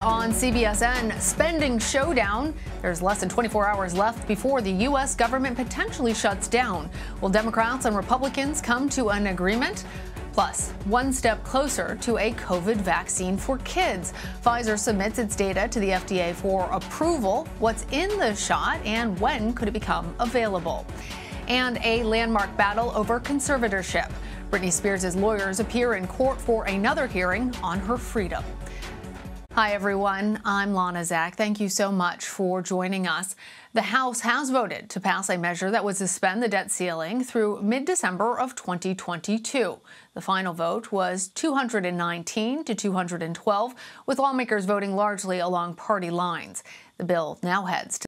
On CBSN, spending showdown. There's less than 24 hours left before the U.S. government potentially shuts down. Will Democrats and Republicans come to an agreement? Plus, one step closer to a COVID vaccine for kids. Pfizer submits its data to the FDA for approval. What's in the shot and when could it become available? And a landmark battle over conservatorship. Britney Spears' lawyers appear in court for another hearing on her freedom. Hi, everyone. I'm Lana Zak. Thank you so much for joining us. The House has voted to pass a measure that would suspend the debt ceiling through mid December of 2022. The final vote was 219 to 212, with lawmakers voting largely along party lines. The bill now heads to